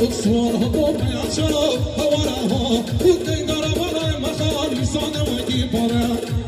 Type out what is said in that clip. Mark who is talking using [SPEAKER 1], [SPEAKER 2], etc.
[SPEAKER 1] I shall, I want to walk, who think I want to,